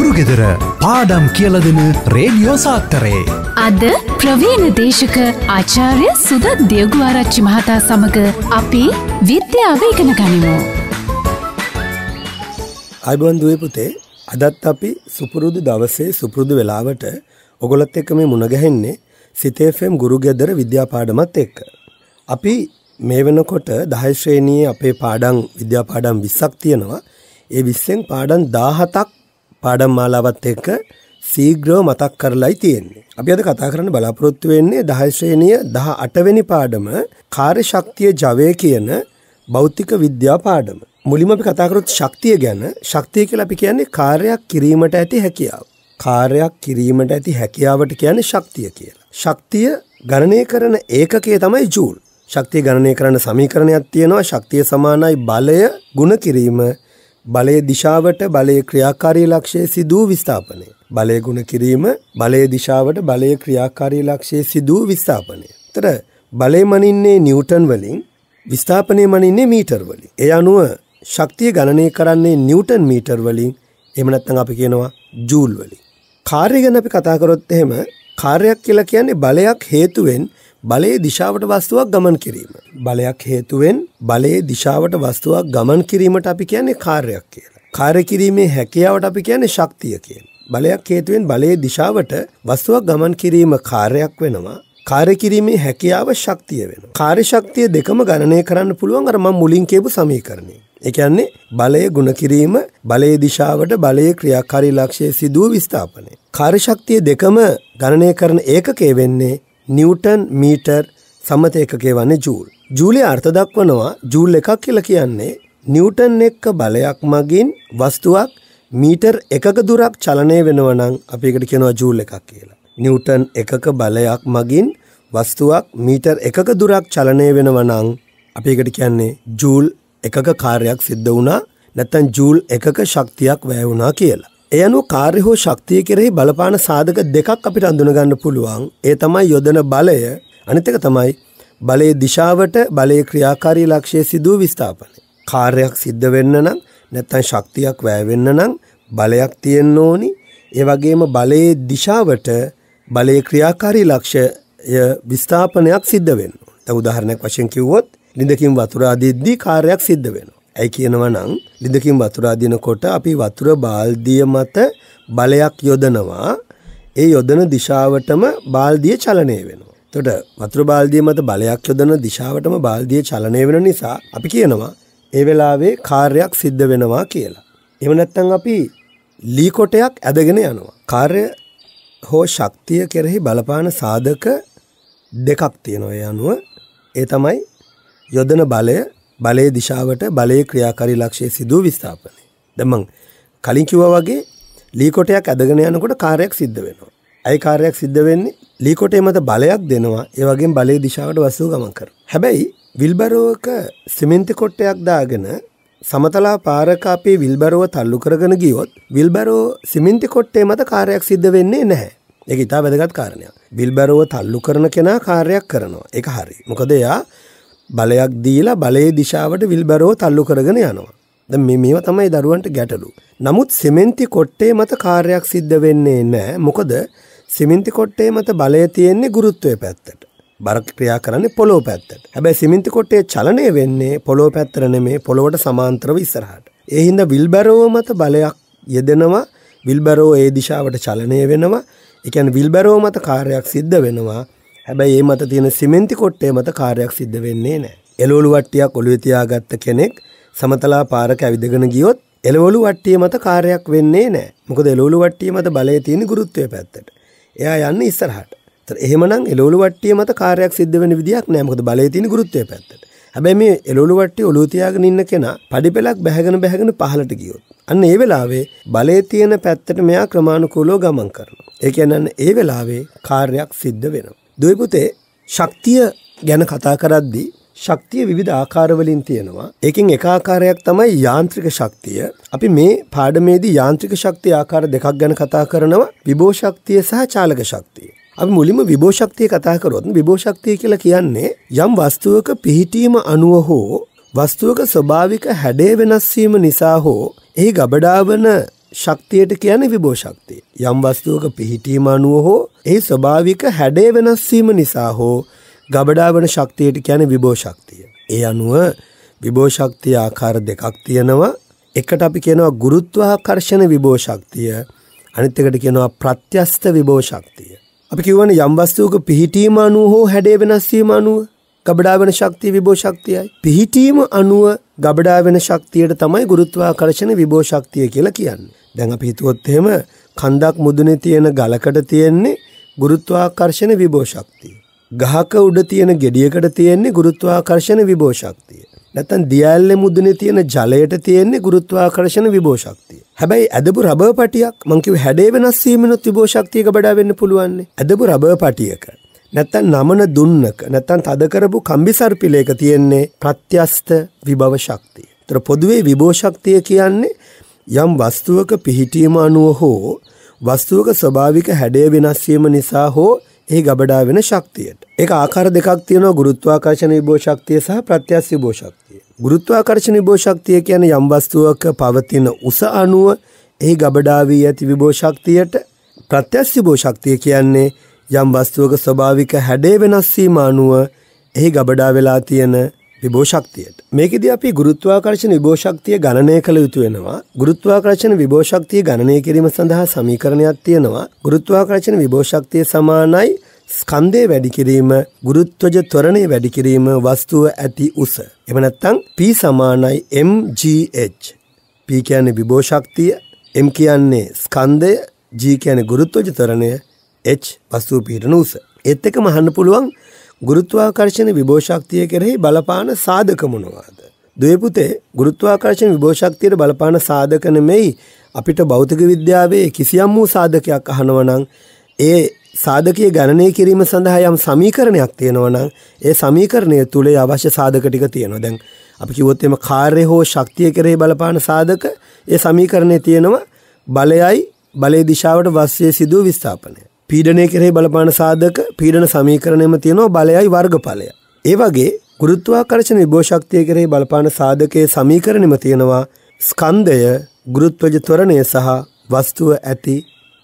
ගුරුගෙදර පාඩම් කියලදෙන රේඩියෝ සාත්තරේ. අද ප්‍රවීණ දේශක ආචාර්ය සුදත් දෙවගුවාරච්චි මහතා සමඟ අපි විද්‍යාව ඉගෙන ගනිමු. අයිබන්දුවේ පුතේ අදත් අපි සුපුරුදු දවසේ සුපුරුදු වෙලාවට ඔගොලත් එක්ක මේ මුණගැහෙන්නේ සිතේෆම් ගුරු ගෙදර විද්‍යාපාඩමත් එක්ක. අපි මේ වෙනකොට දහය ශ්‍රේණියේ අපේ පාඩම් විද්‍යාපාඩම් විස්සක් තියෙනවා ඒ විස්සෙන් පාඩම් දාහතක් පාඩම් මාලාවත් එක්ක සීග්‍රව මතක් කරලයි තියෙන්නේ. අපි අද කතා කරන්න බලාපොරොත්තු වෙන්නේ 10 ශ්‍රේණිය 18 වෙනි පාඩම කාර්ය ශක්තිය ජවය කියන භෞතික විද්‍යා පාඩම. මුලින්ම අපි කතා කරොත් ශක්තිය ගැන. ශක්තිය කියලා අපි කියන්නේ කාර්යයක් කිරීමට ඇති හැකියාව. කාර්යයක් කිරීමට ඇති හැකියාවට කියන්නේ ශක්තිය කියලා. ශක්තිය ගණනය කරන ඒකකය තමයි ජූල්. ශක්තිය ගණනය කරන සමීකරණයක් තියෙනවා ශක්තිය සමානයි බලය ගුණ කිරීම බලය දිශාවට බලය ක්‍රියාකාරී ලක්ෂය සිදූ විස්ථාපනය. බලය ගුණ කිරීම බලය දිශාවට බලය ක්‍රියාකාරී ලක්ෂය සිදූ විස්ථාපනය. තර බලය මනින්නේ නිවටන් වලින් විස්ථාපනය මනින්නේ මීටර් වලින්. ඒ අනුව ශක්තිය ගණනය කරන්නේ නිවටන් මීටර් වලින් එමනත්තන් අපි කියනවා ජූල් වලින්. කාර්ය ගැන අපි කතා කරොත් එහෙම කාර්යයක් කියලා කියන්නේ බලයක් හේතුවෙන් බලයේ දිශාවට වස්තුවක් ගමන් කිරීම. බලයක් හේතුවෙන් බලයේ දිශාවට වස්තුවක් ගමන් කිරීමට අපි කියන්නේ කාර්යයක් කියලා. කාර්ය කිරීමේ හැකියාවට අපි කියන්නේ ශක්තිය කියලා. බලයක් හේතුවෙන් බලයේ දිශාවට වස්තුවක් ගමන් කිරීම කාර්යයක් වෙනවා. කාර්ය කිරීමේ හැකියාව ශක්තිය වෙනවා. කාර්ය ශක්තිය දෙකම ගණනය කරන්න පුළුවන් අර මම මුලින් කියපු සමීකරණය. ඒ කියන්නේ බලය ගුණ කිරීම බලයේ දිශාවට බලයේ ක්‍රියාකාරී ලක්ෂ්‍යය සිදුව විස්ථාපනය. කාර්ය ශක්තිය දෙකම ගණනය කරන ඒකකය වෙන්නේ නිවටන් මීටර් සමත එකකේ වන්නේ ජූල්. ජූලි අර්ථ දක්වනවා ජූල් එකක් කියලා කියන්නේ නිවටන් එක්ක බලයක් මගින් වස්තුවක් මීටර් එකක දුරක් චලනය වෙනවනම් අපි එකට කියනවා ජූල් එකක් කියලා. නිවටන් එකක බලයක් මගින් වස්තුවක් මීටර් එකක දුරක් චලනය වෙනවනං අපි එකට කියන්නේ ජූල් එකක කාර්යයක් සිද්ධ වුණා නැත්තන් ජූල් එකක ශක්තියක් වැය වුණා කියලා. එය අනුව කාර්ය හෝ ශක්තිය කෙරෙහි බලපාන සාධක දෙකක් අපිට අඳුනගන්න පුළුවන්. ඒ තමයි යොදන බලය අනිත් එක තමයි බලයේ දිශාවට බලයේ ක්‍රියාකාරී ලක්ෂ්‍යය සිදුව විස්ථාපනය. කාර්යයක් සිද්ධ වෙන්න නම් නැත්තම් ශක්තියක් වැය වෙන්න නම් බලයක් තියෙන්න ඕනි. ඒ වගේම බලයේ දිශාවට බලයේ ක්‍රියාකාරී ලක්ෂ්‍යය විස්ථාපනයක් සිද්ධ වෙන්න. දැන් උදාහරණයක් වශයෙන් කිව්වොත් ලිඳකින් වතුර අදිද්දී කාර්යයක් සිද්ධ වෙනවා. ඇයි කියනවා නම් ලිඳකින් වතුර අදිනකොට අපි වතුර බාල්දිය මත බලයක් යොදනවා. ඒ යොදන දිශාවටම බාල්දිය චලනය වෙනවා. එතකොට වතුර බාල්දිය මත බලයක් යොදන දිශාවටම බාල්දිය චලනය වෙන නිසා අපි කියනවා ඒ වෙලාවේ කාර්යයක් සිද්ධ වෙනවා කියලා. එහෙම නැත්නම් අපි ලී කොටයක් ඇදගෙන යනවා. කාර්ය හෝ ශක්තිය කෙරෙහි බලපාන සාධක දෙකක් තියෙනවා. ඒ අනුව ඒ තමයි යොදන බලය බලයේ දිශාවට බලයේ ක්‍රියාකාරී ලක්ෂ්‍යය සිදුව විස්ථාපනය. දැන් මං කලින් කිව්වා වගේ ලී කොටයක් ඇදගෙන යනකොට කාර්යයක් සිද්ධ වෙනවා. ඇයි කාර්යයක් සිද්ධ වෙන්නේ? ලී කොටේ මත බලයක් දෙනවා. ඒ වගේම බලයේ දිශාවට වස්තුව ගමන් කරනවා. හැබැයි විල්බරෝවක සිමෙන්ති කොටයක් දාගෙන සමතලා පාරක අපේ විල්බරෝව තල්ලු කරගෙන ගියොත් විල්බරෝ සිමෙන්ති කොට්ටේ මත කාර්යයක් සිද්ධ වෙන්නේ නැහැ. ඒක ඉතා වැදගත් කාරණයක්. විල්බරෝව තල්ලු කරන කෙනා කාර්යයක් කරනවා. ඒක හරි. මොකද එයා බලයක් දීලා බලයේ දිශාවට විල්බරෝ තල්ලු කරගෙන යනවා. දැන් මේ මේවා තමයි දරුවන්ට ගැටලු. නමුත් සිමෙන්ති කොට්ටේ මත කාර්යයක් සිද්ධ වෙන්නේ නැහැ. මොකද සිමෙන්ති කොට්ටේ මත බලය තියෙන්නේ ගුරුත්වයේ පැත්තට. බර ක්‍රියා කරන්නේ පොළොව පැත්තට. හැබැයි සිමෙන්ති කොට්ටේ චලනය වෙන්නේ පොළොව පැත්තට නෙමේ පොළොවට සමාන්තරව ඉස්සරහට. ඒ හින්දා විල්බරෝ මත බලයක් යෙදෙනවා විල්බරෝ ඒ දිශාවට චලනය වෙනවා. ඒ කියන්නේ විල්බරෝ මත කාර්යයක් සිද්ධ වෙනවා. හැබැයි ඒ මත තියෙන සිමෙන්ති කොට්ටේ මත කාර්යයක් සිද්ධ වෙන්නේ නැහැ. එළවලු වට්ටියක් ඔළුවේ තියාගත්ත කෙනෙක් සමතලා පාරක ඇවිදගෙන ගියොත් එළවලු වට්ටිය මත කාර්යයක් වෙන්නේ නැහැ. මොකද එළවලු වට්ටිය මත බලය තියෙන ගුරුත්වය පැත්තට. එයා යන්නේ ඉස්සරහට. ඒතර එහෙමනම් එළවලු වට්ටිය මත කාර්යයක් සිද්ධ වෙන විදියක් නැහැ. මොකද බලය තියෙන ගුරුත්වය පැත්තට. හැබැයි මේ එළවලු වට්ටිය ඔළුව තියාගෙන ඉන්න කෙනා පඩිපෙලක් බැහැගෙන බැහැගෙන පහළට ගියොත් අන්න ඒ වෙලාවේ බලයේ තියෙන පැත්තට මෙයා ක්‍රමානුකූලව ගමන් කරනවා. ඒ කියන්නේ ඒ වෙලාවේ කාර්යයක් සිද්ධ වෙනවා. දුවේ පුතේ ශක්තිය ගැන කතා කරද්දී ශක්තිය විවිධ ආකාරවලින් තියෙනවා. ඒකෙන් එක ආකාරයක් තමයි යාන්ත්‍රික ශක්තිය. අපි මේ පාඩමේදී යාන්ත්‍රික ශක්තිය ආකාර දෙකක් ගැන කතා කරනවා. විභව ශක්තිය සහ චාලක ශක්තිය. අපි මුලින්ම විභව ශක්තිය කතා කරොත් විභව ශක්තිය කියලා කියන්නේ යම් වස්තුවක පිහිටීම අනුව හෝ වස්තුවක ස්වභාවික හැඩය වෙනස් වීම නිසා හෝ එහි ගබඩා වන ශක්තියට කියන විභෝ ශක්තිය. යම් වස්තුවක පිහිටීම අනුව හෝ එහි ස්වභාවික හැඩේ වෙනස්වීම නිසා හෝ ගබඩා වන ශක්තියට කියන විභෝ ශක්තිය. ඒ අනුව විභෝ ශක්තිය ආකාර දෙකක් තියෙනවා. එකට අපි කියනවා ගුරුත්වාකර්ෂණ විභෝ ශක්තිය. අනිත් එකට කියනවා ප්‍රත්‍යස්ත විභෝ ශක්තිය. අපි කියවනේ යම් වස්තුවක පිහිටීම අනුව හෝ හැඩේ වෙනස් වීම අනුව ගබඩා වෙන ශක්තිය විභෝ ශක්තියයි. පිහිටීම අනුව ගබඩා වෙන ශක්තියට තමයි ගුරුත්වාකර්ෂණ විභෝ ශක්තිය කියලා කියන්නේ. දැන් අපි හිතුවොත් එහෙම කන්දක් මුදුනේ තියෙන ගලකට තියෙන්නේ ගුරුත්වාකර්ෂණ විභෝ ශක්තිය. ගහක උඩ තියෙන ගෙඩියකට තියෙන්නේ ගුරුත්වාකර්ෂණ විභෝ ශක්තිය. නැත්තම් දියැල්ලේ මුදුනේ තියෙන ජලයට තියෙන්නේ ගුරුත්වාකර්ෂණ විභෝ ශක්තිය. හැබැයි ඇදපු රබර් පටියක් මං කිව්ව හැඩේ වෙනස් වීමනොත් විභෝ ශක්තිය ගබඩා වෙන්න පුළුවන්. ඇදපු රබර් පටියක නැත්තම් නමන දුන්නක නැත්තම් තද කරපු කම්බි සර්පිලයක තියෙන්නේ ප්‍රත්‍යස්ත විභව ශක්තිය. ඒතර පොදුවේ විභව ශක්තිය කියන්නේ යම් වස්තුවක පිහිටීම අනුව හෝ වස්තුවක ස්වභාවික හැඩය වෙනස් වීම නිසා හෝ ඒ ගබඩා වෙන ශක්තියට. ඒක ආකාර දෙකක් තියෙනවා ගුරුත්වාකර්ෂණ විභව ශක්තිය සහ ප්‍රත්‍යස්ත විභව ශක්තිය. ගුරුත්වාකර්ෂණ විභව ශක්තිය කියන්නේ යම් වස්තුවක පවතින උස අණුව එහි ගබඩා වී ඇති විභව ශක්තියට ප්‍රත්‍යස්ත විභව ශක්තිය කියන්නේ යම් වස්තුවක ස්වභාවික හැඩේ වෙනස් වීම අනුව එහි ගබඩා වෙලා තියෙන විභව ශක්තියට. මේකෙදී අපි ගුරුත්වාකර්ෂණ විභව ශක්තිය ගණනය කළ යුතු වෙනවා. ගුරුත්වාකර්ෂණ විභව ශක්තිය ගණනය කිරීම සඳහා සමීකරණයක් තියෙනවා. ගුරුත්වාකර්ෂණ විභව ශක්තිය සමානයි ස්කන්ධය වැඩි කිරීම ගුරුත්වජ ත්වරණය වැඩි කිරීම වස්තුව ඇති උස. එම නැත්තම් P සමානයි mgh. P කියන්නේ විභව ශක්තිය, m කියන්නේ ස්කන්ධය, g කියන්නේ ගුරුත්වජ ත්වරණය, H වස්තුව පිහිටන උස. ඒත් එක්කම අහන්න පුළුවන් ගුරුත්වාකර්ෂණ විභව ශක්තිය කෙරෙහි බලපාන සාධක මොනවාද? දුවේ පුතේ ගුරුත්වාකර්ෂණ විභව ශක්තියට බලපාන සාධක නෙමෙයි අපිට භෞතික විද්‍යාවේ කිසියම් වූ සාධකයක් අහනවා නම් ඒ සාධකයේ ගණනය කිරීම සඳහා යම් සමීකරණයක් තියෙනවා නම් ඒ සමීකරණය තුල අවශ්‍ය සාධක ටික තියෙනවා. දැන් අපි කිව්වොත් එimhe කාර්ය හෝ ශක්තිය කෙරෙහි බලපාන සාධක ඒ සමීකරණයේ තියෙනවා බලයයි බලයේ දිශාවට වස්සේ සිදුව විස්ථාපනය. පීඩනය කෙරෙහි බලපාන සාධක පීඩන සමීකරණයම තියෙනවා බලයයි වර්ගඵලය. ඒ වගේ ගුරුත්වාකර්ෂණ විභව ශක්තිය කෙරෙහි බලපාන සාධකයේ සමීකරණෙම තියෙනවා ස්කන්ධය ගුරුත්වජ ත්වරණය සහ වස්තුව ඇති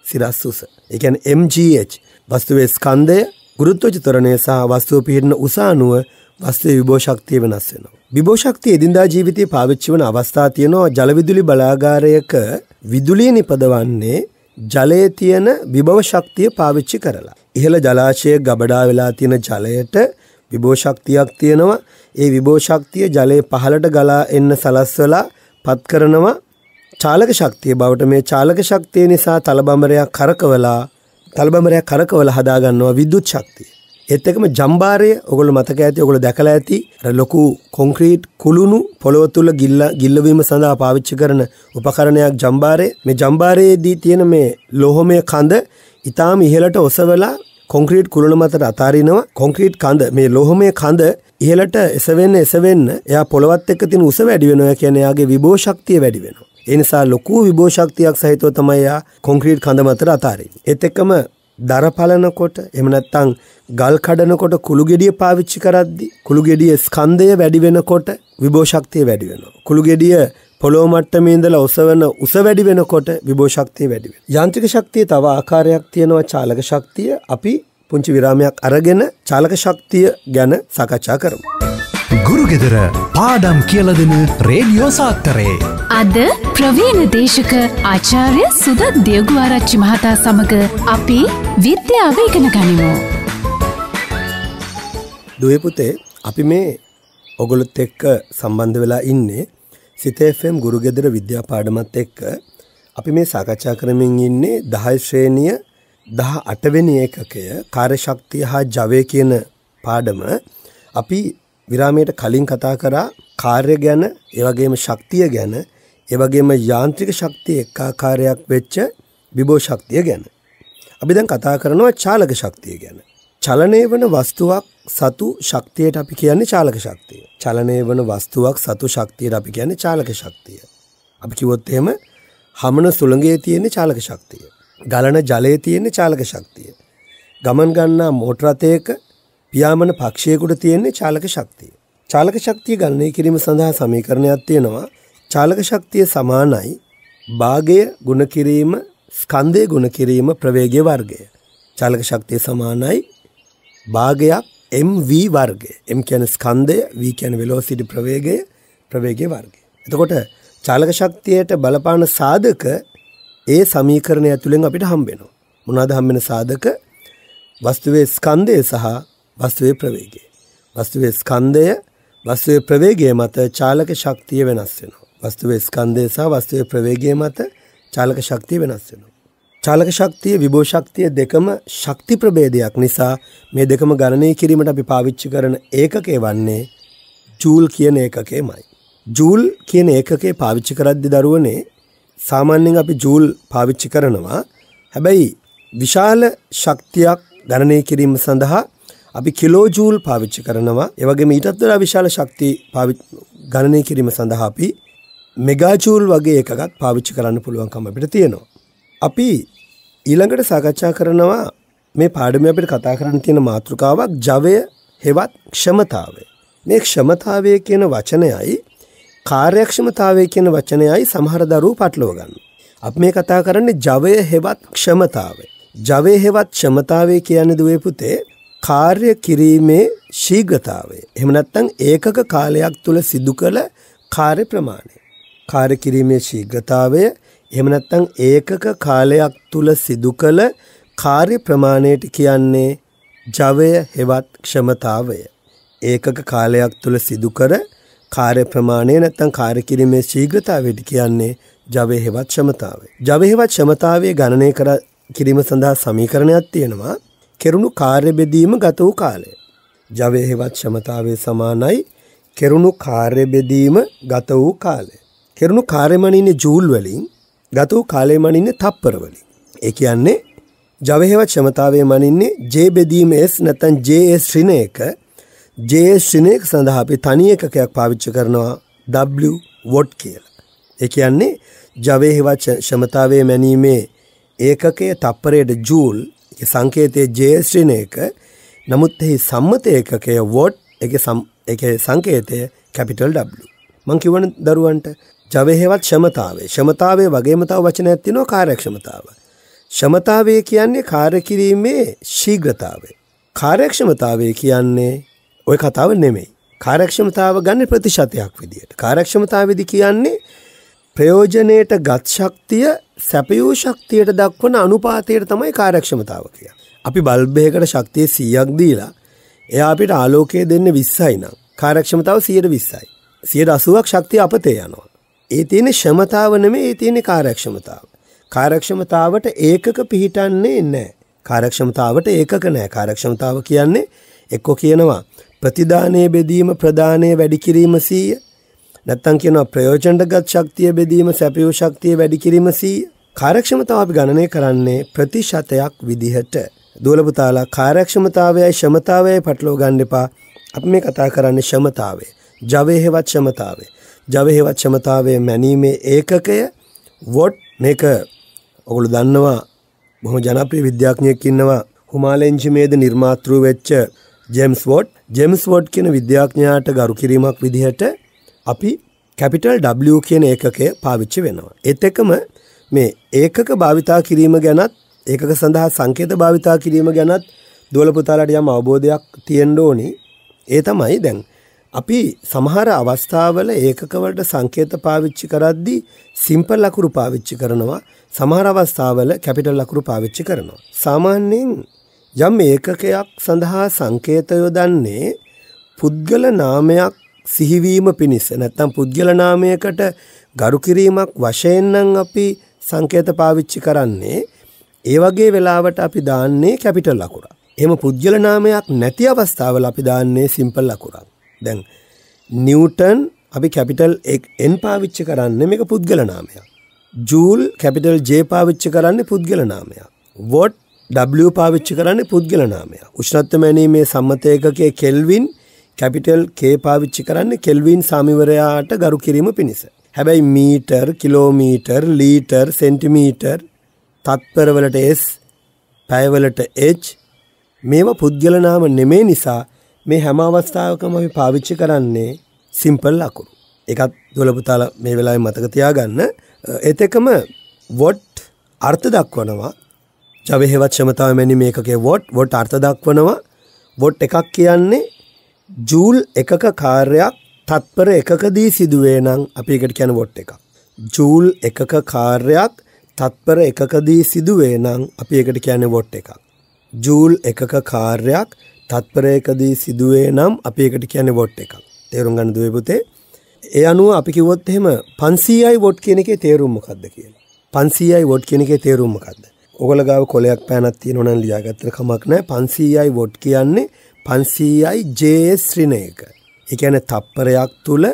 සිරස් උස. ඒ කියන්නේ MGH වස්තුවේ ස්කන්ධය ගුරුත්වජ ත්වරණය සහ වස්තුව පිහිටන උස අනුව වස්තුවේ විභව ශක්තිය වෙනස් වෙනවා. විභව ශක්තිය එදිනදා ජීවිතයේ පාවිච්චි වන අවස්ථා තියෙනවා ජල විදුලි බලාගාරයක විදුලිය නිපදවන්නේ ජලයේ තියෙන විභව ශක්තිය පාවිච්චි කරලා. ඉහළ ජලාශයේ ගබඩා වෙලා තියෙන ජලයට විභව ශක්තියක් තියෙනවා. ඒ විභව ශක්තිය ජලයේ පහළට ගලා එන්න සලස්වලා පත් කරනවා චාලක ශක්තිය බවට මේ චාලක ශක්තිය නිසා තලබඹරයක් කරකවලා තලබඹරයක් කරකවලා හදාගන්නවා විද්‍යුත් ශක්තිය. ඒත් එකම ජම්බාරය ඔගොල්ලෝ මතක ඇති ඔගොල්ලෝ දැකලා ඇති. අර ලොකු කොන්ක්‍රීට් කුළුණු පොළොව තුල ගිල්ල ගිල්ලවීම සඳහා පාවිච්චි කරන උපකරණයක් ජම්බාරය මේ ජම්බාරයේදී තියෙන මේ ලෝහමය කඳ ඊටාම ඉහළට ඔසවලා කොන්ක්‍රීට් කුළුණ මතට අතාරිනවා. කොන්ක්‍රීට් කඳ මේ ලෝහමය කඳ ඉහළට එසවෙන්න එසවෙන්න එයා පොළවත් එක්ක තියෙන උස වැඩි වෙනවා කියන්නේ එයාගේ විභව ශක්තිය වැඩි වෙනවා. ඒ නිසා ලොකු විභව ශක්තියක් සහිතව තමයි එයා කොන්ක්‍රීට් කඳ මතට අතාරින්නේ. ඒත් එක්කම දර පලනකොට එහෙම නැත්නම් ගල් කඩනකොට කුළු ගෙඩිය පාවිච්චි කරද්දි කුළු ගෙඩිය ස්කන්ධය වැඩි වෙනකොට විභව ශක්තිය වැඩි වෙනවා. කුළු ගෙඩිය පොළොව මට්ටමේ ඉඳලා ඔසවන උස වැඩි වෙනකොට විභව ශක්තිය වැඩි වෙනවා. යාන්ත්‍රික ශක්තිය තව ආකාරයක් තියෙනවා චාලක ශක්තිය. අපි පුංචි විරාමයක් අරගෙන චාලක ශක්තිය ගැන සාකච්ඡා කරමු. ගුරුගෙදර පාඩම් කියල දෙන රේඩියෝ සාත්තරේ. අද ප්‍රවීණ දේශක ආචාර්ය සුදත් දෙයගුවාරච්චි මහතා සමඟ අපි විද්‍යාව ඉගෙන ගනිමු. දුවපුතේ අපි මේ ඔගොලොත් එක්ක සම්බන්ධ වෙලා ඉන්නේ සිතේෆම් ගුරුගෙදර විද්‍යා පාඩමත් එක්ක අපි මේ සාකච්ඡා කරමින් ඉන්නේ දහයි ශ්‍රේණිය දහ අටවෙනි ඒකකය කාර්යශක්තිය හා ජවය කියන පාඩම අපි විරාමයට කලින් කතා කරා කාර්ය ගැන ඒවගේම ශක්තිය ගැන ඒවගේම යාන්ත්‍රික ශක්තිය එක්කාකාරයක් වෙච්ච විභෝ ශක්තිය ගැන. අපි දැන් කතා කරනවා චාලක ශක්තිය ගැන. චලනය වන වස්තුවක් සතු ශක්තියට අපි කියන්නේ චාලක ශක්තිය. චලනය වන වස්තුවක් සතු ශක්තියට අපි කියන්නේ චාලක ශක්තිය. අපි කිව්වොත් එහෙම හමන සුළඟේ තියෙන චාලක ශක්තිය. ගලන ජලයේ තියෙන චාලක ශක්තිය. ගමන් ගන්නා මෝටර රථයක පියාඹන පක්ෂියෙකුට තියෙන්නේ චාලක ශක්තිය. චාලක ශක්තිය ගණනය කිරීම සඳහා සමීකරණයක් තියෙනවා. චාලක ශක්තිය සමානයි භාගය ගුණ කිරීම ස්කන්ධය ගුණ කිරීම ප්‍රවේගය වර්ගය. චාලක ශක්තිය සමානයි භාගයක් MV වර්ගය. M කියන්නේ ස්කන්ධය, V කියන්නේ velocity ප්‍රවේගය, ප්‍රවේගය වර්ගය. එතකොට චාලක ශක්තියට බලපාන සාධක ඒ සමීකරණය ඇතුළෙන් අපිට හම්බ වෙනවා. මොනවාද හම්බ වෙන සාධක? වස්තුවේ ස්කන්ධය සහ වස්තුවේ ප්‍රවේගය. වස්තුවේ ස්කන්ධය වස්තුවේ ප්‍රවේගය මත චාලක ශක්තිය වෙනස් වෙනවා. වස්තුවේ ස්කන්ධය සහ වස්තුවේ ප්‍රවේගය මත චාලක ශක්තිය වෙනස් වෙනවා. චාලක ශක්තිය විභව ශක්තිය දෙකම ශක්ති ප්‍රභේදයක් නිසා මේ දෙකම ගණනය කිරීමට අපි පාවිච්චි කරන ඒකකය වන්නේ ජූල් කියන ඒකකයමයි. ජූල් කියන ඒකකේ පාවිච්චි කරද්දි දරුවනේ සාමාන්‍යයෙන් අපි ජූල් පාවිච්චි කරනවා. හැබැයි විශාල ශක්තියක් ගණනය කිරීම සඳහා අපි කිලෝ ජූල් පාවිච්චි කරනවා. ඒ වගේම ඊටත් වඩා විශාල ශක්ති ගණනය කිරීම සඳහා අපි මෙගාජූල් වගේ එකකත් පාවිච්චි කරන්න පුළුවන්කම අපිට තියෙනවා. අපි ඊළඟට සාකච්ඡා කරනවා මේ පාඩම අපිට කතා කරන්න තියෙන මාතෘකාවක් ජවය හෙවත් ක්ෂමතාවය. මේ ක්ෂමතාවය කියන වචනයයි කාර්යක්ෂමතාවය කියන වචනයයි සමහර දරුවෝ පටලව ගන්න. අපි මේ කතා කරන්නේ ජවය හෙවත් ක්ෂමතාවය. ජවය හෙවත් ක්ෂමතාවය කියන්නේ දුවේ පුතේ කාර්ය කිරීමේ ශීඝ්‍රතාවය. එහෙම නැත්නම් ඒකක කාලයක් තුල සිදු කළ කාර්ය ප්‍රමාණය. කාර්ය කිරීමේ ශීඝ්‍රතාවය එහෙම නැත්නම් ඒකක කාලයක් තුල සිදු කළ කාර්ය ප්‍රමාණයට කියන්නේ ජවය හෙවත් ක්ෂමතාවය. ඒකක කාලයක් තුල සිදු කර කාර්ය ප්‍රමාණය නැත්නම් කාර්ය කිරීමේ ශීඝ්‍රතාවයට කියන්නේ ජවය හෙවත් ක්ෂමතාවය. ජවය හෙවත් ක්ෂමතාවය ගණනය කර කිරීම සඳහා සමීකරණයක් තියෙනවා. කෙරුණු කාර්ය බෙදීම ගත වූ කාලය. ජවය හෙවත් ක්ෂමතාවය සමානයි කෙරුණු කාර්ය බෙදීම ගත වූ කාලය. කෙරුණු කාර්යමණින්නේ ජූල් වලින් ගත වූ කාලය මනින්නේ තප්පර වලින්. ඒ කියන්නේ ජවය හෙවත් ක්ෂමතාවය මනින්නේ J බෙදීම S නැත්නම් JS ශ්‍රිණයක JS ශ්‍රිණයක සඳහා අපි තනි එකකයක් පාවිච්චි කරනවා W වොට් කියලා. ඒ කියන්නේ ජවය හෙවත් ක්ෂමතාවය මැනීමේ ඒකකයේ තප්පරයට ජූල් සංකේතයේ JS ශ්‍රිණයක නමුත් එහි සම්මත ඒකකය වොට් එකේ සංකේතය කැපිටල් W. මං කිව්වනේ දරුවන්ට ජවය හෙවත් ක්ෂමතාවය. ක්ෂමතාවය වගේම තව වචනයක් තියෙනවා කාර්යක්ෂමතාව. ක්ෂමතාවය කියන්නේ කාර්ය කිරීමේ ශීඝ්‍රතාවය. කාර්යක්ෂමතාවය කියන්නේ ওই කතාව නෙමෙයි. කාර්යක්ෂමතාව ගන්න ප්‍රතිශතයක් විදියට. කාර්යක්ෂමතාවේදී කියන්නේ ප්‍රයෝජනයට ගත් ශක්තිය සැපයූ ශක්තියට දක්වන අනුපාතයට තමයි කාර්යක්ෂමතාව කියන්නේ. අපි බල්බයකට ශක්තිය 100ක් දීලා එයා අපිට ආලෝකය දෙන්න 20යි නම් කාර්යක්ෂමතාව 120යි. 180ක් ශක්තිය අපතේ යනවා. ඒ තියෙන ක්ෂමතාව නෙමෙයි ඒ තියෙන කාර්යක්ෂමතාව. කාර්යක්ෂමතාවට ඒකක පිහිටන්නේ නැහැ. කාර්යක්ෂමතාවට ඒකක නැහැ. කාර්යක්ෂමතාව කියන්නේ එක්ක කියනවා ප්‍රතිදානයේ බෙදීම ප්‍රදානයේ වැඩි කිරීම 100 නැත්තම් කියනවා ප්‍රයෝජනගත ශක්තිය බෙදීම සැපයූ ශක්තිය වැඩි කිරීම 100 කාර්යක්ෂමතාව අපි ගණනය කරන්නේ ප්‍රතිශතයක් විදිහට. දුවල පුතාලා කාර්යක්ෂමතාවයයි ක්ෂමතාවයයි පටලව ගන්න එපා. අපි මේ කතා කරන්නේ ක්ෂමතාවය ජවය හෙවත් ක්ෂමතාවය ජව හෙවත් ක්ෂමතාවය මැනීමේ ඒකකය. වොට් මේක ඔගොල්ලෝ දන්නවා. බොහොම ජනප්‍රිය විද්‍යාඥයෙක් ඉන්නවා. හුමාලෙන්ජිමේද නිර්මාතෘ වෙච්ච ජේම්ස් වොට්. ජේම්ස් වොට් කියන විද්‍යාඥයාට ගරු කිරීමක් විදිහට අපි කැපිටල් W කියන ඒකකය පාවිච්චි වෙනවා. ඒත් එක්කම මේ ඒකක භාවිතා කිරීම ගැනත් ඒකක සඳහා සංකේත භාවිතා කිරීම ගැනත් දුවල පුතාලට යම් අවබෝධයක් තියෙන්න ඕනි. ඒ තමයි දැන් අපි සමහර අවස්ථාවල ඒකකවලට සංකේත පාවිච්චි කරද්දී සිම්පල් ලකුරු පාවිච්චි කරනවා සමහර අවස්ථාවල කැපිටල් ලකුරු පාවිච්චි කරනවා. සාමාන්‍යයෙන් යම් ඒකකයක් සඳහා සංකේත යොදන්නේ පුද්ගල නාමයක් සිහිවීම පිණිස නැත්තම් පුද්ගල නාමයකට ගරු කිරීමක් වශයෙන් නම් අපි සංකේත පාවිච්චි කරන්නේ ඒ වගේ වෙලාවට අපි දාන්නේ කැපිටල් ලකුරක්. එහෙම පුද්ගල නාමයක් නැති අවස්ථාවල අපි දාන්නේ සිම්පල් ලකුරක්. දැන් නිව්ටන් අපි කැපිටල් එන් පාවිච්චි කරන්න මේක පුද්ගල නාමයක්. ජූල් කැපිටල් ජේ පාවිච්චි කරන්න පුද්ගල නාමයක්. වොට් W පාවිච්චි කරන්න පුද්ගල නාමයක්. උෂ්ණත්ව මැනීමේ සම්මතයකගේ කෙල්වින් කැපිටල් K පාවිච්චි කරන්න කෙල්වින් සාමිවරයාට ගරු කිරීම පිණිස. හැබැයි මීටර් කිලෝමීටර් ලීටර් සෙන්ටිමීටර් තත්පරවලට S පැයවලට H මේවා පුද්ගල නාම නෙමේ නිසා මේ හැම අවස්ථාවකම අපි පාවිච්චි කරන්නේ සිම්පල් ලකුණු. එකත් දුවලපුතාල මේ වෙලාවෙ මතක තියාගන්න ඒත් එක්කම වොට් අර්ථ දක්වනවා ජවහෙවත් ක්ෂමතාව මැනි මේකගේ වොට් වොට් අර්ථ දක්වනවා වොට් එකක් කියන්නේ ජූල් එකක කාර්යයක් තත්පර එකකදී සිදුවේ නම් අපි එකට කියන වොට් එකක්. ජූල් එකක කාර්යයක් තත්පර එකකදී සිදුවේ නම් අපි එකට කියන්නේ වොට් එකක්. ජූල් එකක කාර්යයක් තත්පරයකදී සිදුවේ නම් අපි එකට කියන්නේ වොට් එකක්. තේරුම් ගන්න දුවේ පුතේ. ඒ අනුව අපි කිව්වොත් එහෙම 500යි වොට් කියන එකේ තේරුම මොකක්ද කියලා. 500යි වොට් කියන එකේ තේරුම මොකක්ද? ඔගල ගාව කොලයක් පෑනක් තියෙනවා නම් ලියාගත්තට කමක් නැහැ. 500යි වොට් කියන්නේ 500යි JS ශ්‍රිණයක. ඒ කියන්නේ තප්පරයක් තුල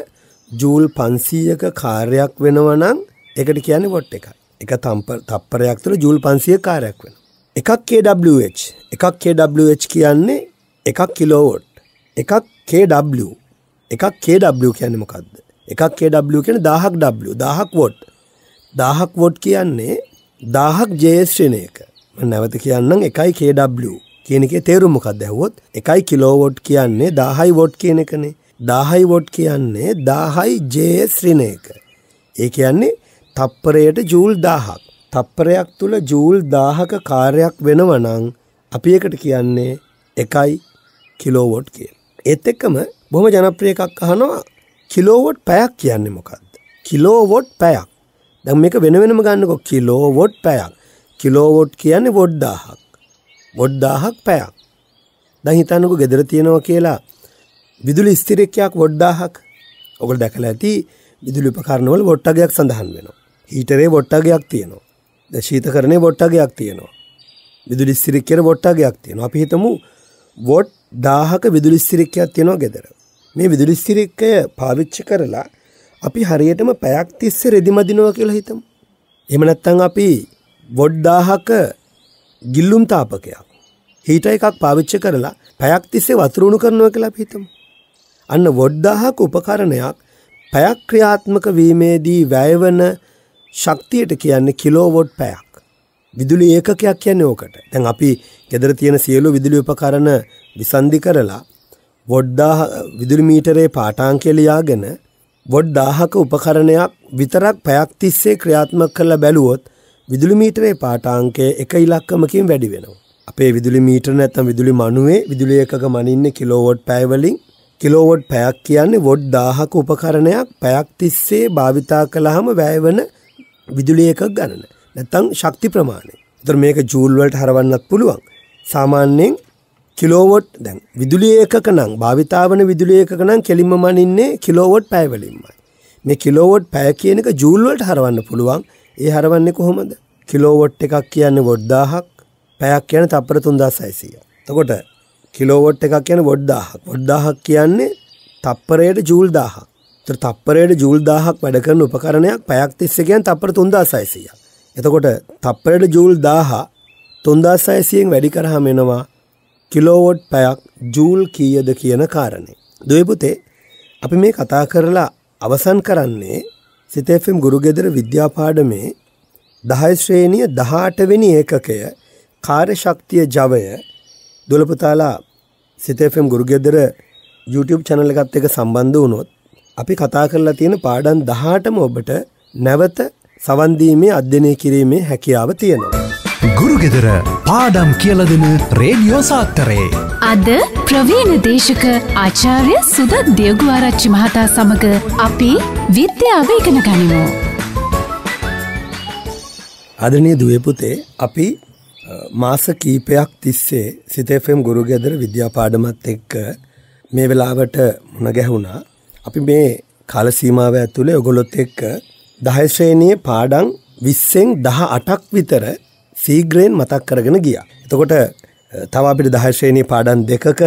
ජූල් 500ක කාර්යයක් වෙනවා නම් ඒකට කියන්නේ වොට් එකයි. එක තප්පරයක් තුල ජූල් 500 කාර්යයක් වෙනවා. එකක් KWH එකක් KWH කියන්නේ එකක් කිලෝවොට් එකක් KW එකක් KW කියන්නේ මොකක්ද? එකක් KW කියන්නේ 1000ක් W 1000ක් වොට් 1000ක් වොට් කියන්නේ 1000ක් JS ශ්‍රේණයක. මම නැවත කියන්නම් එකයි KW කියන එකේ තේරුම මොකක්ද ඇහුවොත් එකයි කිලෝවොට් කියන්නේ 1000යි වොට් කියන එකනේ. 1000යි වොට් කියන්නේ 1000යි JS ශ්‍රේණයක. ඒ කියන්නේ තප්පරයට ජූල් 1000ක්. තප්පරයක් තුල ජූල් 1000ක කාර්යයක් වෙනවා නම් අපි එකට කියන්නේ එකයි කිලෝවොට් කියලා. ඒත් එක්කම බොහොම ජනප්‍රිය එකක් අහනවා කිලෝවොට් පැයක් කියන්නේ මොකක්ද? කිලෝවොට් පැයක්. දැන් මේක වෙන වෙනම ගන්නකො කිලෝවොට් පැයක්. කිලෝවොට් කියන්නේ වොට් 1000ක්. වොට් 1000ක් පැයක්. දැන් හිතන්නකෝ ගෙදර තියනවා කියලා විදුලි ස්ථිරකයක් වොට් 1000ක්. ඔයගොල්ලෝ දැකලා ඇති විදුලි උපකරණවල වොට් අගයක් සඳහන් වෙනවා. හීටරේ වොට් අගයක් තියෙනවා. දැන් ශීතකරණේ වොට් අගයක් තියෙනවා. විදුලි ස්ථිරකයේ වොට් අගයක් තියෙනවා. අපි හිතමු වොට් 1000ක විදුලි ස්ථිරකයක් තියෙනවා ගෙදර. මේ විදුලි ස්ථිරකය පාවිච්චි කරලා අපි හරියටම පැයක් තිස්සේ රෙදි මදිනවා කියලා හිතමු. එහෙම නැත්නම් අපි වොට් 1000ක ගිල්ලුම් තාපකයක් හීටර් එකක් පාවිච්චි කරලා පැයක් තිස්සේ වතුර උණු කරනවා කියලා අපි හිතමු. අන්න වොට් 1000ක උපකරණයක් පැයක් ක්‍රියාත්මක වීමේදී වැයවන ශක්තියට කියන්නේ කිලෝවොට් පැයක්. විදුලි ඒකකයක් කියන්නේ ඕකට. දැන් අපි ගෙදර තියෙන සියලු විදුලි උපකරණ විසන්ධි කරලා වොට් 1000 විදුලි මීටරේ පාඨාංකය ලියාගෙන වොට් 1000ක උපකරණයක් විතරක් පැයක් තිස්සේ ක්‍රියාත්මක කරලා බැලුවොත් විදුලි මීටරේ පාඨාංකය එක ඉලක්කමකින් වැඩි වෙනවා. අපේ විදුලි මීටර නැත්නම් විදුලි මණුවේ විදුලි ඒකක මනින්නේ කිලෝවොට් පැය වලින් කිලෝවොට් පැයක් කියන්නේ වොට් 1000ක උපකරණයක් පැයක් තිස්සේ භාවිතා කළාම වැය වෙන විදුලි ඒකක ගණන. නැත්නම් ශක්ති ප්‍රමාණය. ඒතර මේක ජූල් වලට හරවන්නත් පුළුවන්. සාමාන්‍යයෙන් කිලෝවොට් දැන් විදුලි ඒකක නම් භාවිතා වන විදුලි ඒකක නම් කෙලින්ම මනින්නේ කිලෝවොට් පැය වලින්මයි. මේ කිලෝවොට් පැය කියන එක ජූල් වලට හරවන්න පුළුවන්. ඒ හරවන්නේ කොහොමද? කිලෝවොට් එකක් කියන්නේ වොට් 1000ක්, පැයක් කියන්නේ තප්පර 3600. එතකොට කිලෝවොට් එකක් කියන්නේ වොට් 1000ක්. වොට් 1000ක් කියන්නේ තප්පරයට ජූල් 1000ක්. ඒතර තප්පරයට ජූල් 1000ක් වැඩ කරන උපකරණයක් පැයක් තිස්සේ කියන්නේ තප්පර 3600ක්. එතකොට තප්පරයට ජූල් 1000 3600න් වැඩි කරාම එනවා කිලෝවොට් පැයක් ජූල් කීයද කියන කාරණේ. දුවේ පුතේ අපි මේ කතා කරලා අවසන් කරන්නේ සිතේෆම් ගුරුගෙදර විද්‍යාපාඩමේ 10 ශ්‍රේණිය 18 වෙනි ඒකකය කාර්යශක්තිය ජවය දුලපුතාලා සිතේෆම් ගුරුගෙදර YouTube channel එකත් එක්ක සම්බන්ධ වුණොත් අපි කතා කරලා තියෙන පාඩම් 18ම ඔබට නැවත සවන් දීමේ අධ්‍යයනය කිරීමේ හැකියාව තියෙනවා. ගුරුගෙදර පාඩම් කියල දෙන රේඩියෝ සාත්තරේ. අද ප්‍රවීණ දේශක ආචාර්ය සුදත් දෙයගුවාරච්චි මහතා සමඟ අපි විද්‍යාව ඉගෙන ගනිමු. ආදරණීය දුවේ පුතේ අපි මාස කීපයක් තිස්සේ සිතේෆම් ගුරු ගෙදර විද්‍යා පාඩමත් එක්ක මේ වෙලාවට මුණ ගැහුණා. අපි මේ කාල සීමාව ඇතුලේ ඔයගොල්ලොත් එක්ක 10 ශ්‍රේණියේ පාඩම් 20න් 18ක් විතර සීග්‍රයෙන් මතක් කරගෙන ගියා. එතකොට තව අපිට 10 ශ්‍රේණියේ පාඩම් දෙකක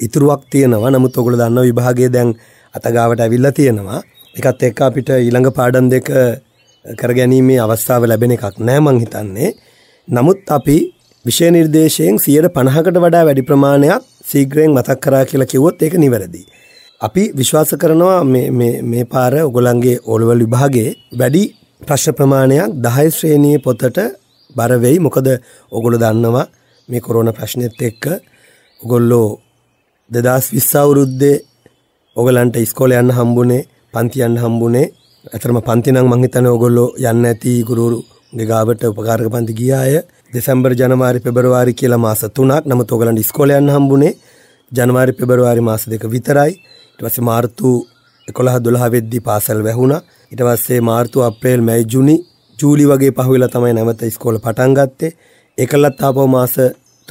ඉතුරුවක් තියෙනවා. නමුත් ඔයගොල්ලෝ දන්නවා විභාගයේ දැන් අතගාවට ඇවිල්ලා තියෙනවා. ඒකත් එක්ක අපිට ඊළඟ පාඩම් දෙක කරගැනීමේ අවස්ථාව ලැබෙන එකක් නෑ මං හිතන්නේ. නමුත් අපි විෂය නිර්දේශයෙන් 50කට වඩා වැඩි ප්‍රමාණයක් සීග්‍රයෙන් මතක් කරා කියලා කිව්වොත් ඒක නිවැරදියි. අපි විශ්වාස කරනවා මේ මේ මේ පාර ඔයගොල්ලන්ගේ ඕලෙවල් විභාගයේ වැඩි ප්‍රශ්න ප්‍රමාණයක් 10 ශ්‍රේණියේ පොතට බර වෙයි. මොකද ඔයගොල්ලෝ දන්නවා මේ කොරෝනා ප්‍රශ්නෙත් එක්ක. ඔයගොල්ලෝ 2020 අවුරුද්දේ ඔයගලන්ට ඉස්කෝලේ යන්න හම්බුනේ පන්තියන්න හම්බුනේ. ඇතරම පන්තිනං මංහිතන ඔගොල්ලෝ යන්න ඇති ගුරුරු ගාවට උපකාරක පන්ති ගිය අය. දෙසැම්බර් ජනවාරි පෙබරවාරි කියලා මාස තුනක්. නම තොගලන් ස්කොලයන් හම්බුනේ ජනවාරි පෙබරවාරි මාස දෙක විතරයි. ටවස මාර්තු එකොළහ දොළහ වෙද්දි පාසල් වැැහුණ. ඉටවස්සේ මාර්තු අප්‍රේල් මැයි ජුනි ජූලි වගේ පහුවෙලා තමයි නැවත ස්කෝල පටන් ගත්තේ. එකලත් ආපව මාස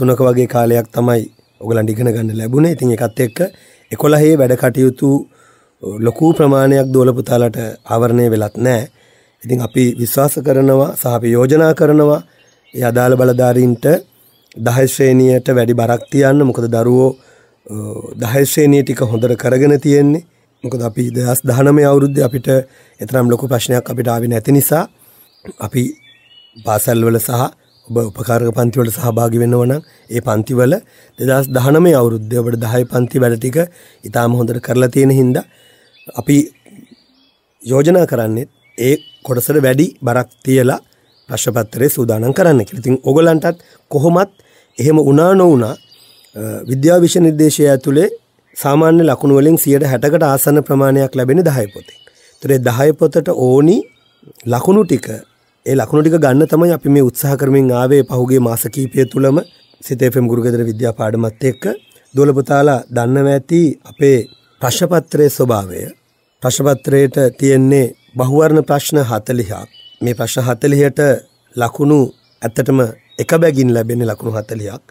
තුනක වගේ කාලයක් තමයි ඔගලන් ඉගෙන ගන්න ලැබුණේ. ඉතින් එකත් එක්ක එකොළහේ වැඩ කටයුතු ලොකු ප්‍රමාණයක් දෝලපුතාලට ආවරණය වෙලත් නෑ ඉතින් අපි විශ්වාස කරනවා සහ අපි යෝජනා කරනවා ඒ අදාළ බලධාරීන්ට දහශ්‍රේණියයට වැඩි බරක් තියන්න. මොකද දරුවෝ දහශ්‍රේණිය ටික හොඳට කරගෙන තියෙන්නේ. මොකද අපි දස් දහනමය අවුරුද්ධ අපිට එතරම් ලොකු ප්‍රශ්නයක් අපිට ආවි නැති නිසා අපි පාසල්වල සහ ඔබ උපකාරක පන්තිවලට සහභාගි වෙනවා නම් ඒ පන්තිවල දෙදස් දහනමේ අවුරුද්ධ ඔබට දහයි පන්ති වැඩ ටික ඉතාම හොඳට කරලා තියෙන හින්දා අපි යෝජනා කරන්නේ ඒ කොටසට වැඩි බරක් තියලා ප්‍රශ්පත්තරේ සූදානම් කරන්න කියලා. ඉතින් ඔයගලන්ටත් කොහොමත් එහෙම වුණා නොවුණා විද්‍යා විෂය නිර්දේශය ඇතුලේ සාමාන්‍ය ලකුණු වලින් 60කට ආසන්න ප්‍රමාණයක් ලැබෙන 10 පොතේ. ඒතර 10 පොතට ඕනි ලකුණු ටික ඒ ලකුණු ටික ගන්න තමයි අපි මේ උත්සාහ කරමින් ආවේ පහුගිය මාස කිහිපය තුලම සිත FM ගුරුගෙදර විද්‍යා පාඩමත් එක්ක. දොළපුතාලා දන්නවා ඇති අපේ ප්‍රශ්නපත්‍රයේ ස්වභාවය. ප්‍රශ්නපත්‍රයට තියෙන්නේ බහුවර්ණ ප්‍රශ්න 40ක් මේ ප්‍රශ්න 40ට ලකුණු ඇත්තටම එක බැගින් ලැබෙන්නේ ලකුණු 40ක්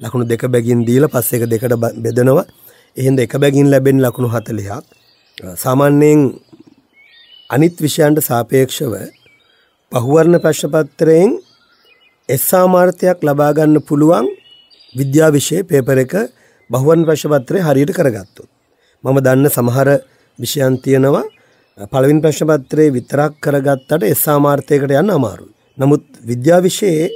ලකුණු දෙක බැගින් දීලා පස්සේ එක දෙකට බෙදනවා. එහෙනම් එක බැගින් ලැබෙන ලකුණු 40ක් සාමාන්‍යයෙන් අනිත් විෂයන්ට සාපේක්ෂව බහුවර්ණ ප්‍රශ්නපත්‍රයෙන් එස් සාමාර්ථයක් ලබා ගන්න පුළුවන් විද්‍යා විෂය පේපර් එක බහුවර්ණ ප්‍රශ්නපත්‍රය හරියට කරගත්තොත් මම දන්න සමහර විෂයන් තියෙනවා පළවෙනි ප්‍රශ්නපත්‍රයේ විතරක් කරගත්තට එස් සාමාර්ථයකට යන්න අමාරුයි. නමුත් විද්‍යා විෂයේ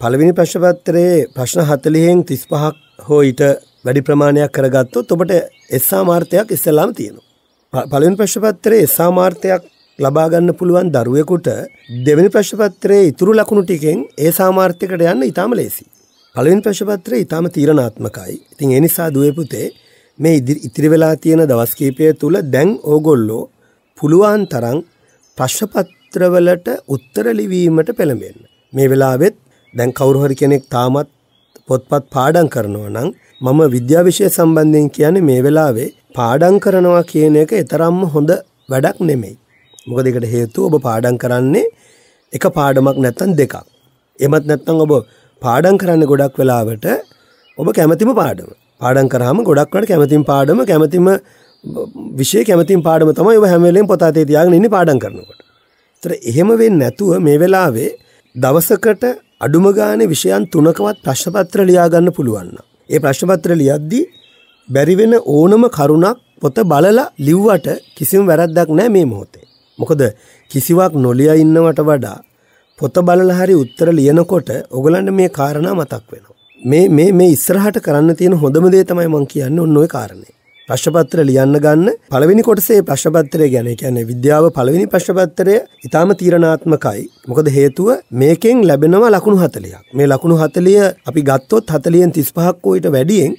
පළවෙනි ප්‍රශ්නපත්‍රයේ ප්‍රශ්න 40න් 35ක් හෝ ඊට වැඩි ප්‍රමාණයක් කරගත්තොත් ඔබට එස් සාමාර්ථයක් ඉස්සෙල්ලාම තියෙනවා. පළවෙනි ප්‍රශ්නපත්‍රයේ එස් සාමාර්ථයක් ලබා ගන්න පුළුවන් දරුවෙකුට දෙවෙනි ප්‍රශ්නපත්‍රයේ ඉතුරු ලකුණු ටිකෙන් ඒ සාමාර්ථයකට යන්න ඉතාම ලේසි. පළවෙනි ප්‍රශ්නපත්‍රය ඉතාම තීරණාත්මකයි. ඉතින් ඒ නිසා දුවේ පුතේ මේ ඉතිරි වෙලා තියෙන දවස් කීපය තුල දැන් ඕගොල්ලෝ පුළුවන් තරම් ප්‍රශ්නපත්‍රවලට උත්තර ලිවීමට පෙළඹෙන්න. මේ වෙලාවෙත් දැන් කවුරු හරි කෙනෙක් තාමත් පොත්පත් පාඩම් කරනවා නම් මම විද්‍යා විෂය සම්බන්ධයෙන් කියන්නේ මේ වෙලාවේ පාඩම් කරනවා කියන එක තරම්ම හොඳ වැඩක් නෙමෙයි. මොකද ඒකට හේතුව ඔබ පාඩම් කරන්නේ එක පාඩමක් නැත්නම් දෙකක්. එමත් නැත්නම් ඔබ පාඩම් කරන්නේ ගොඩක් වෙලාවට ඔබ කැමතිම පාඩම. පාඩම් කරාම ගොඩක් වලට කැමතිම පාඩම කැමතිම විෂය කැමතිම පාඩම තමයි ඔබ හැම වෙලේම පොත අතේ තියාගෙන ඉන්නේ පාඩම් කරනකොට. ඒතර එහෙම වෙන්නේ නැතුව මේ වෙලාවේ දවසකට අඩුම ගානේ විෂයන් තුනකවත් ප්‍රශ්නපත්‍ර ලියා ගන්න පුළුවන්. ඒ ප්‍රශ්නපත්‍ර ලියද්දී බැරි වෙන ඕනම කරුණක් පොත බලලා ලිව්වට කිසිම වැරද්දක් නැහැ මේ මොහොතේ. මොකද කිසිවක් නොලිය ඉන්නවට වඩා පොත බලලා හරි උත්තර ලියනකොට ඔයගලන්ට මේ කාරණා මතක් වෙනවා. මේ මේ මේ ඉස්සරහට කරන්න තියෙන හොඳම දේ තමයි මම කියන්නේ ඔන්න ඔය කාරණේ. ප්‍රශ්නපත්‍ර ලියන්න ගන්න පළවෙනි කොටසේ ප්‍රශ්නපත්‍රය ගැන කියන්නේ විද්‍යාව පළවෙනි ප්‍රශ්නපත්‍රය ඊටාම තීරණාත්මකයි. මොකද හේතුව මේකෙන් ලැබෙනවා ලකුණු 40ක්. මේ ලකුණු 40 අපි ගත්තොත් 40න් 35ක් ඊට වැඩියෙන්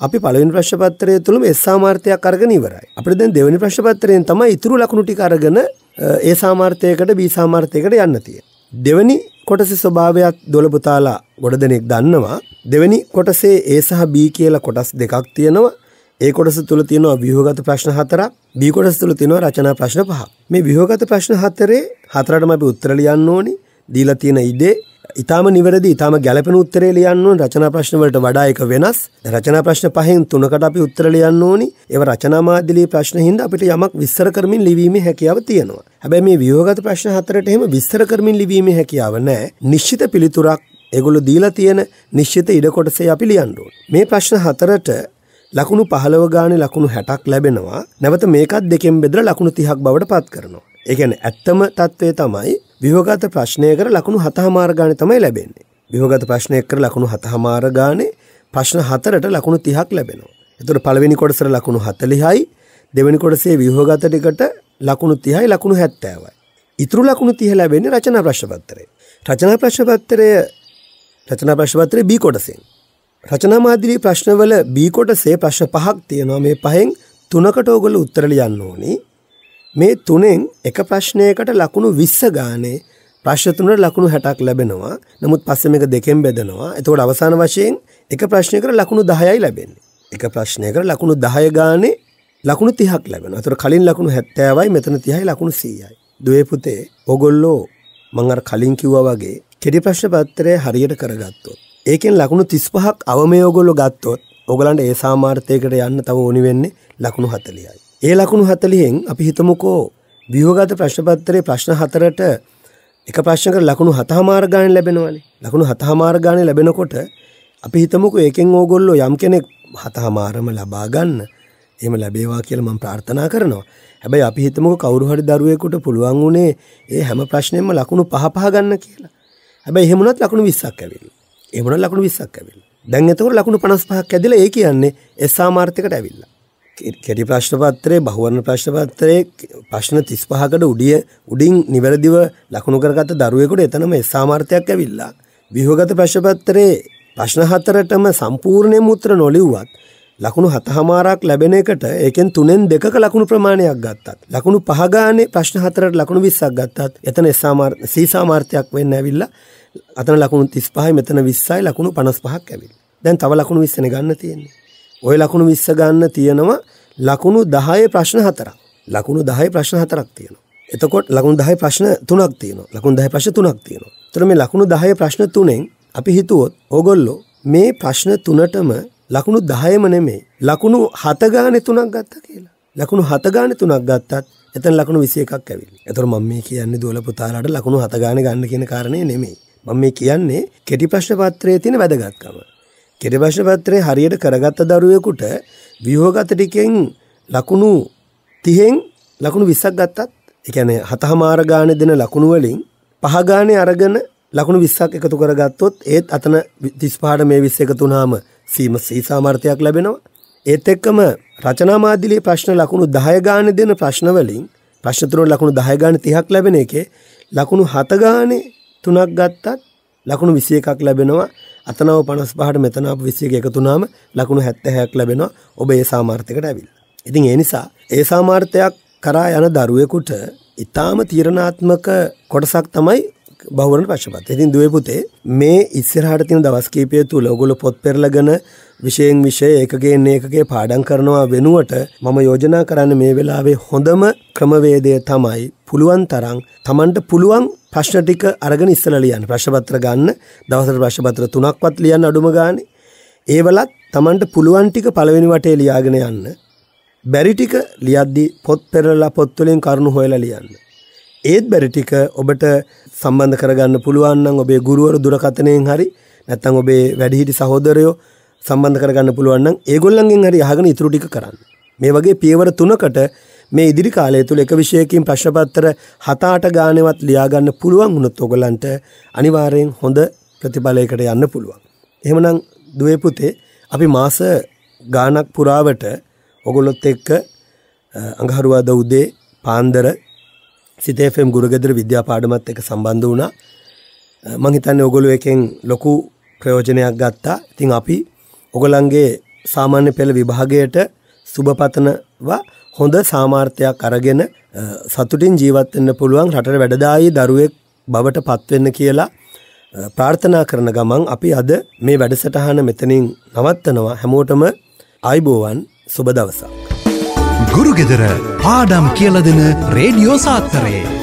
අපි පළවෙනි ප්‍රශ්න පත්‍රය තුළම S සාමාර්ථයක් අරගෙන ඉවරයි. අපිට දැන් දෙවෙනි ප්‍රශ්න පත්‍රයෙන් තමයි ඉතුරු ලකුණු ටික අරගෙන ඒ සාමාර්ථයකට B සාමාර්ථයකට යන්න තියෙන්නේ. දෙවෙනි කොටසේ ස්වභාවයක් දොළ පුතාලා ගොඩ දෙනෙක් දන්නවා. දෙවෙනි කොටසේ A සහ B කියලා කොටස් දෙකක් තියෙනවා. ඒ කොටස තුළ තියෙනවා ව්‍යුහගත ප්‍රශ්න හතරක් B කොටස තුළ තියෙනවා රචනා ප්‍රශ්න පහක්. මේ ව්‍යුහගත ප්‍රශ්න හතරේ හතරටම අපි උත්තර ලියන්න ඕනි. දීලා තියෙන ඉඩේ ඉතාම නිවැරදි ඉතාම ගැලපෙන උත්තරේ ලියන්න ඕන රචනා ප්‍රශ්න වලට වඩා එක වෙනස්. රචනා ප්‍රශ්න පහෙන් තුනකට අපි උත්තර ලියන්න ඕනි. ඒව රචනා මාධ්‍යලී ප්‍රශ්න හින්දා අපිට යමක් විස්තර කරමින් ලිවීමේ හැකියාව තියෙනවා. හැබැයි මේ ව්‍යුහගත ප්‍රශ්න හතරට එහෙම විස්තර කරමින් ලිවීමේ හැකියාව නැහැ. නිශ්චිත පිළිතුරක් ඒගොල්ලෝ දීලා තියෙන නිශ්චිත ඉඩ කොටසේ අපි ලියන්න ඕන. මේ ප්‍රශ්න හතරට ලකුණු 15 ගානේ ලකුණු 60ක් ලැබෙනවා. නැවත මේකත් දෙකෙන් බෙදලා ලකුණු 30ක් බවට පත් කරනවා. ඒ කියන්නේ ඇත්තම తත්වය තමයි විහෝගත ප්‍රශ්නයකට ලකුණු 7මාර ගානේ තමයි ලැබෙන්නේ. විහෝගත ප්‍රශ්නයක් කර ලකුණු 7මාර ගානේ ප්‍රශ්න 4ට ලකුණු 30ක් ලැබෙනවා. එතකොට පළවෙනි කොටසට ලකුණු 40යි දෙවෙනි කොටසේ විහෝගත ටිකට ලකුණු 30යි ලකුණු 70යි. ඉතුරු ලකුණු 30 ලැබෙන්නේ රචනා ප්‍රශ්න පත්‍රයේ. රචනා ප්‍රශ්න පත්‍රය රචනා ප්‍රශ්න පත්‍රයේ B කොටසෙන්. රචනා මාදිලී ප්‍රශ්නවල B කොටසේ ප්‍රශ්න පහක් තියෙනවා. මේ පහෙන් තුනකට ඕගොල්ලෝ උත්තර ලියන්න ඕනේ. මේ තුනෙන් එක ප්‍රශ්නයකට ලකුණු විස්ස ගානේ ප්‍රශ්තුනට ලකුණු හැටක් ලැබෙනවා නමුත් පස්සෙ එක දෙකෙන් බෙදනවා එතකොට අවසාන වශයෙන් එක ප්‍රශ්නයකට ලකුණු දහයයි ලැබෙන්නේ. එක ප්‍රශ්නයකට ලකුණු දහය ගානේ ලකුණු තිහක් ලැබෙන අතුර කලින් ලකුණු හැත්තෑවයි මෙතන තිහයි ලකුණු සීයයි. දුවේ පුතේ ඔගොල්ලෝ මං අර කලින් කිව්වා වගේ කෙටි ප්‍රශ්න පත්‍රය හරියට කරගත්තොත්. ඒකෙන් ලකුණු තිස්පහක් අවමය ඔගොල්ලෝ ගත්තොත් ඔගලන්ට ඒ සාමාර්ථයකට යන්න තව ඕනි වෙන්නේ ලකුණු හතලියයි. ඒ ලකුණු හතලියෙන් අපි හිතමුකෝ ව්‍යෝගත ප්‍රශ්නපත්තරේ ප්‍රශ්න හතරට එක ප්‍රශ්නක ලකුණු හතහමාර ගාන ලැබෙනවනේ. ලකුණු හතහමාර ගාන ලැබෙනකොට අපි හිතමුකු ඒකෙන් ඕගොල්ලෝ යම් කෙනෙක් හතහමාරම ලබා ගන්න. එම ලැබේවා කියල මම ප්‍රාර්ථනා කරනවා. හැබැයි අපි හිතමුක කවරු හරි දරුවෙකුට පුළුවන් වුණේ ඒ හැම ප්‍රශ්නයම ලකුණු පහපහ ගන්න කියලා. හැබැයි එහෙමුණත් ලකුණු විස්සක් ඇවිල් එමන ලකුණු විස්සක් ඇවිල් දැන් එතකොට ලකුණු පනස් පහක් ඇදිල ඒ කියන්නේ එස්සා මාර්ථකට ඇවිල්ලා. කෙටි ප්‍රශ්නපත්‍රයේ බහුවරණ ප්‍රශ්නපත්‍රයේ ප්‍රශ්න තිස් පහකට උඩිය උඩින් නිවැරදිව ලකුණු කරගත දරුවෙකුට එතනම සාමාර්ථයක් ඇවිල්ලා. විහෝගත ප්‍රශ්පත්තරයේ ප්‍රශ්න හතරටම සම්පූර්ණය මුත්‍ර නොලිව්වත් ලකුණු හතහමාරක් ලැබෙන එකට ඒකෙන් තුනෙන් දෙක ලකුණු ප්‍රමාණයක් ගත්තත්. ලකුණු පහගානේ ප්‍රශ්න හතරට ලකුණු විස්සක් ගත්තත් එතන සාමාර් සීසාමාර්ථයක් වෙන්න ඇවිල්ල අතන ලකුණු තිස් පහයි මෙතන විස්සයි ලකුණු පනස් පහක් ඇවිල් දැන් තව ලකුණු විස්සන ගන්න තියෙන්නේ. ඔය ලකුණු විස්ස ගන්න තියෙනවා ලකුණු දහය ප්‍රශ්න හතරක් ලකුණු දහය ප්‍රශ්න හතරක් තියෙනවා. එතකොට ලකුණු දහය ප්‍රශ්න තුනක් තියෙනවා ලකුණු දහය ප්‍රශ්න තුනක් තියෙනවා. තොර මේ ලකුණු දහය ප්‍රශ්න තුනෙන් අපි හිතුවොත් ඕගොල්ලෝ මේ ප්‍රශ්න තුනටම ලකුණු දහයම නෙමේ ලකුණු හතගානෙ තුනක් ගත්ත කියලා. ලකුණු හතගානෙ තුනක් ගත්තත් එතන ලකුණු විසි එකක් ඇවිල්. එතොර මම මේ කියන්නේ දුවල පුතාලාට ලකුණු හතගාන ගන්න කියන කාරණය නෙමෙයි. මම මේ කියන්නේ කෙටි ප්‍රශ්න පත්‍රයේ තියෙන වැදගත්කම. කෙටි ප්‍රශ්න පත්‍රයේ හරියට කරගත්ත දරුවෙකුට ව්‍යුහගත ටිකෙන් ලකුණු 30න් ලකුණු 20ක් ගත්තත් ඒ කියන්නේ හතහමාර ගානේ දෙන ලකුණු වලින් පහ ගානේ අරගෙන ලකුණු 20ක් එකතු කරගත්තොත් ඒත් අතන 35ට මේ 20 එකතු වුණාම සීම සී සාමර්ථයක් ලැබෙනවා. ඒත් එක්කම රචනා මාධ්‍යලේ ප්‍රශ්න ලකුණු 10 ගානේ දෙන ප්‍රශ්න වලින් ප්‍රශ්න තුන ලකුණු 10 ගානේ 30ක් ලැබෙන එකේ ලකුණු 7 ගානේ තුනක් ගත්තත් ලකුණු 21ක් ලැබෙනවා. අතනව 55ට මෙතන අප 21 එකතුනාම ලකුණු 70ක් ලැබෙනවා. ඔබ ඒ සාමාර්ථයකට ඇවිල්ලා. ඉතින් ඒ නිසා ඒ සාමාර්ථයක් කරා යන දරුවෙකුට ඊටාම තීරණාත්මක කොටසක් තමයි බහුවරණ පශ්චපත්. ඉතින් දුවේ පුතේ මේ ඉස්සරහට තියෙන දවස් කීපය තුල ඔයගොල්ලෝ පොත් පෙරලගෙන විෂයෙන් විෂය ඒකගෙන් ඒකගේ පාඩම් කරනවා වෙනුවට මම යෝජනා කරන්න මේ වෙලාවේ හොඳම ක්‍රමවේදය තමයි පුළුවන් තරම් Tamanට පුළුවන් ප්‍රශ්න ටික අරගෙන ඉස්සලා ලියන්න. ප්‍රශ්නපත්‍ර ගන්න දවසට ප්‍රශ්නපත්‍ර තුනක්වත් ලියන්න අඩුම ගානේ. ඒවලත් Tamanට පුළුවන් ටික පළවෙනි වටේ ලියාගෙන යන්න. බැරි ටික ලියද්දි පොත් පෙරලා පොත් වලින් කරුණු හොයලා ලියන්න. ඒත් බැරි ටික ඔබට සම්බන්ධ කරගන්න පුළුවන් නම් ඔබේ ගුරුවරු දුරකථනයෙන් හරි නැත්නම් ඔබේ වැඩිහිටි සහෝදරයෝ සම්බන්ධ කරගන්න පුළුවන් නම් ඒගොල්ලන්ගෙන් හරි අහගෙන ඉතුරු ටික කරන්න. මේ වගේ පියවර තුනකට මේ ඉදිරි කාලය තුළ එක විෂයකින් ප්‍රශ්නපත්තර හතාට ගානවත් ලියාගන්න පුළුවන් වුණොත් ඔගලන්ට අනිවාර්යෙන් හොඳ ප්‍රතිඵලයකට යන්න පුළුවන්. එහෙමනම් දුවේ පුතේ අපි මාස ගානක් පුරාවට ඔගොල්ලොත් එක්ක අඟහරුවාද උදේ පාන්දර සිතේෆම් ගුරුගෙදර විද්‍යා පාඩමත් එක සම්බන්ධ වුණා මං හිතන්නේ ඔගොල්ලෝ එකෙන් ලොකු ප්‍රයෝජනයක් ගත්තා. ඉතින් අපි ඔගලන්ගේ සාමාන්‍ය පෙළ විභාගයට සුබපතනවා හොඳ සාමාර්ථයක් අරගෙන සතුටින් ජීවත් වෙන්න පුළුවන් රටට වැඩදායී දරුවෙක් බවට පත්වෙන්න කියලා ප්‍රාර්ථනා කරන ගමන් අපි අද මේ වැඩසටහන මෙතනින් නවත්තනවා හැමෝටම ආයිබෝවන් සුබ දවසක්. ගුරුගෙදර පාඩම් කියල දෙන රේඩියෝ සාත්තරයේ